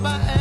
my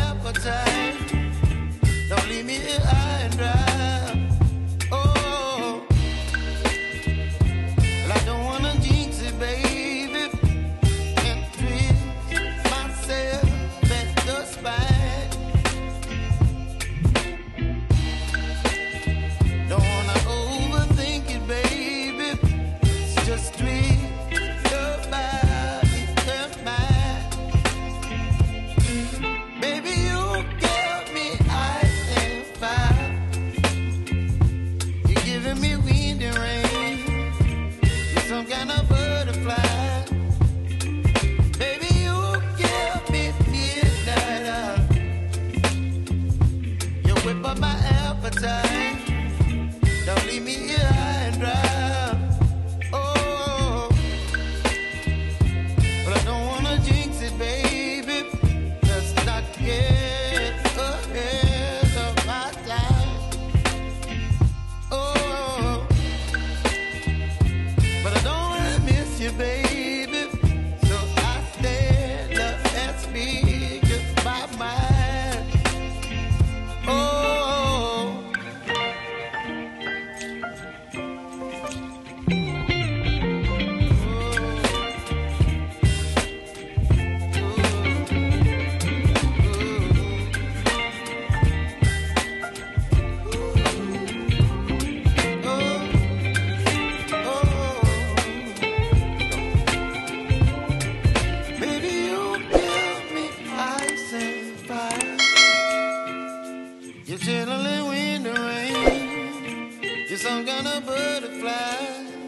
some kind of butterfly.